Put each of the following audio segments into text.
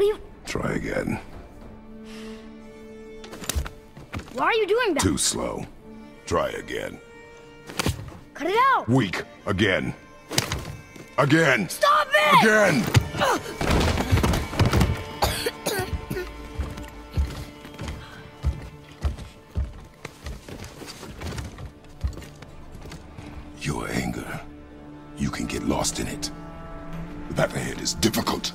What are you... Try again. Why are you doing that? Too slow. Try again. Cut it out! Weak. Again. Again. Stop it! Again! Your anger. You can get lost in it. The path ahead is difficult.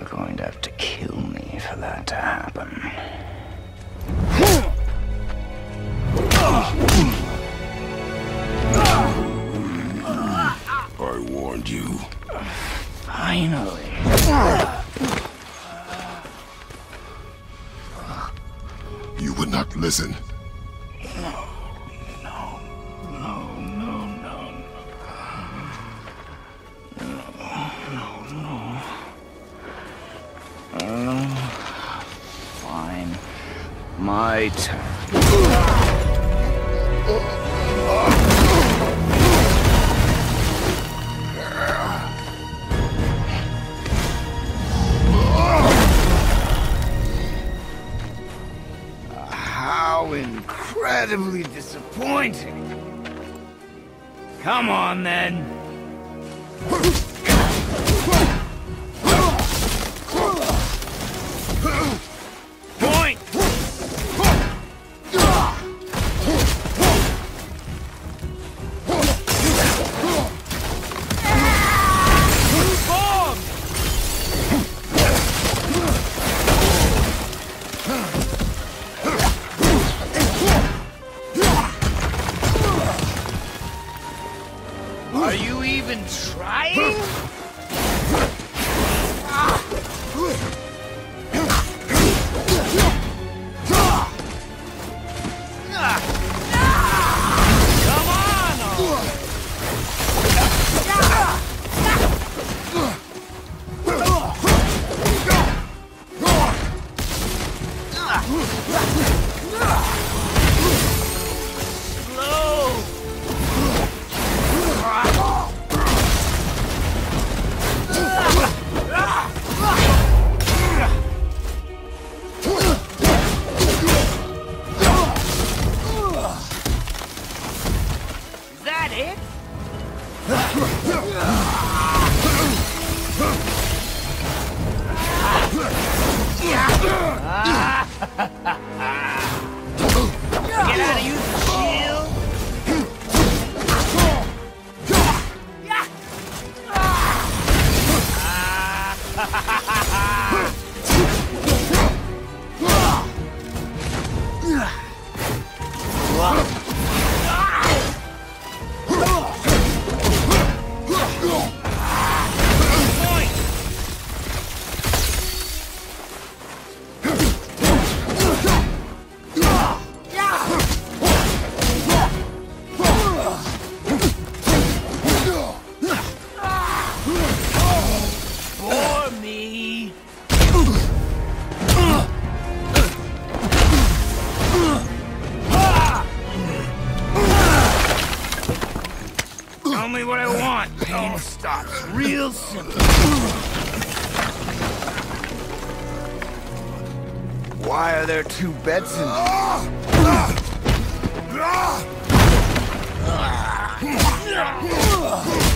are going to have to kill me for that to happen. I warned you. Finally. You would not listen. How incredibly disappointing. Come on then. Slow! Pain stops real simple. Why are there two beds in Leave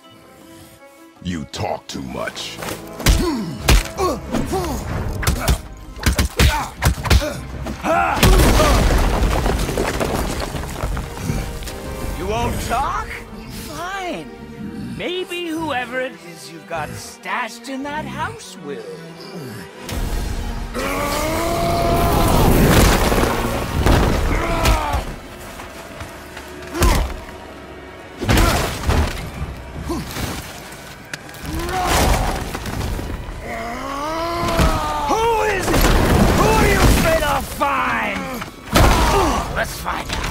You talk too much. You won't talk? Fine. Maybe whoever it is you've got stashed in that house will. Let's find out.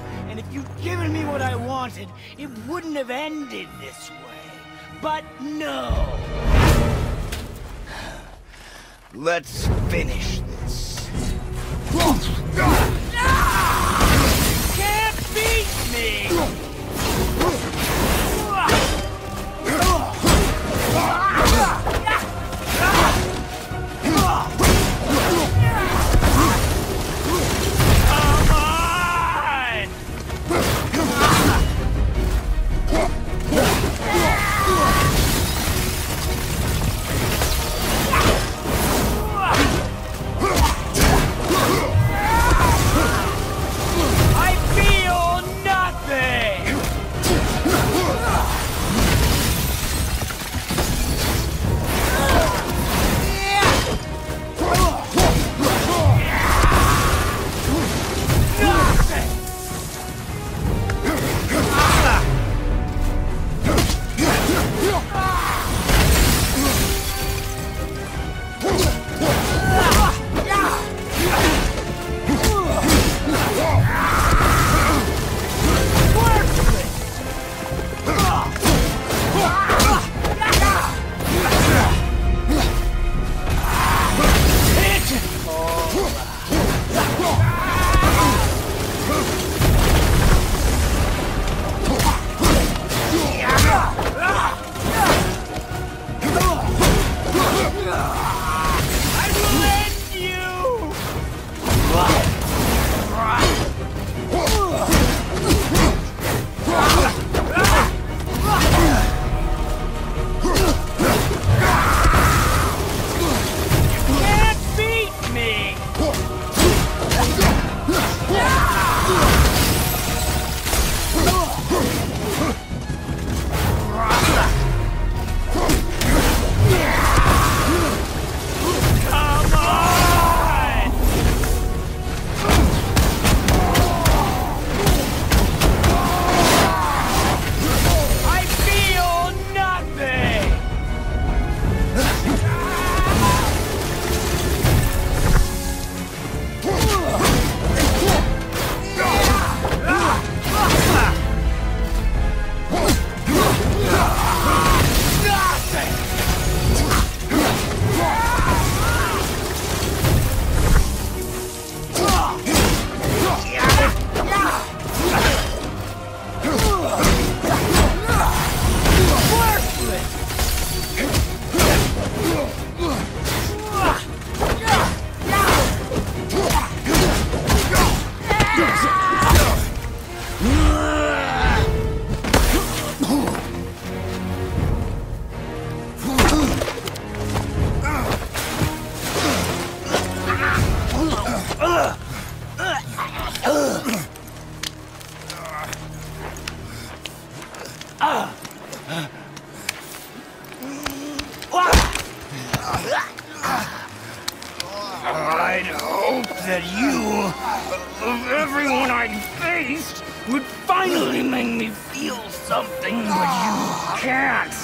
and if you'd given me what I wanted, it wouldn't have ended this way. But no! Let's finish this. Oh, I'd hope that you, of everyone I'd faced, would finally make me feel something, but you can't.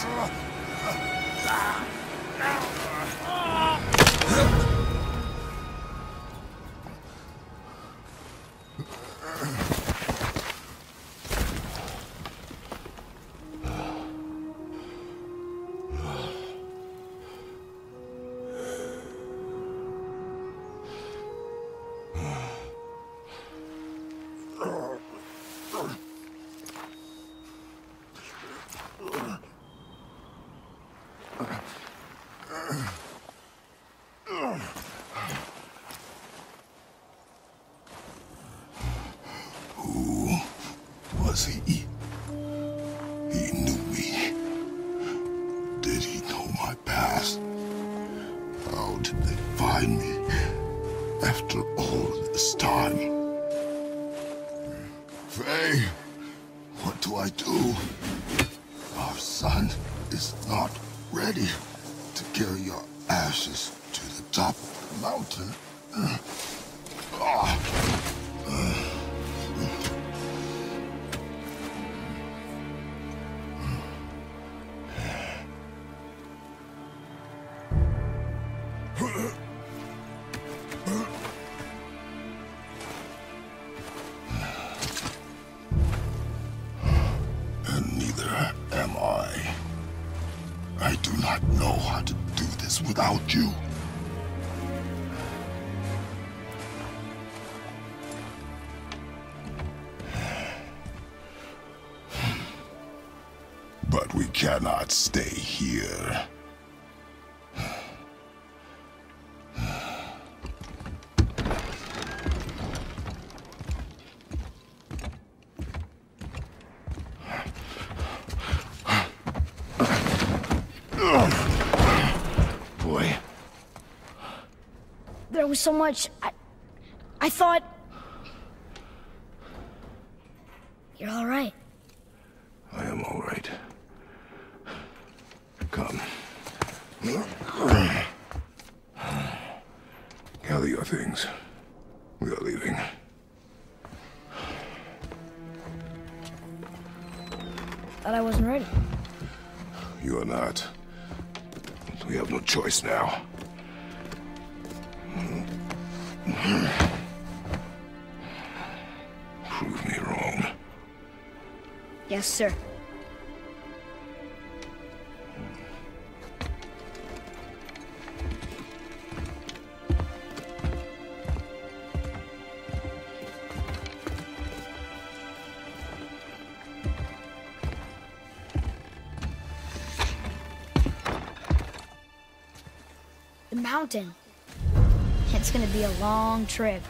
Faye, what do I do? Our son is not ready to carry your ashes to the top of the mountain. Ah. I do not know how to do this without you. But we cannot stay here. Much. I, I thought. You're all right. I am all right. Come. Gather your things. We are leaving. Thought I wasn't ready. You are not. We have no choice now. Prove me wrong. Yes, sir. The mountain. It's gonna be a long trip.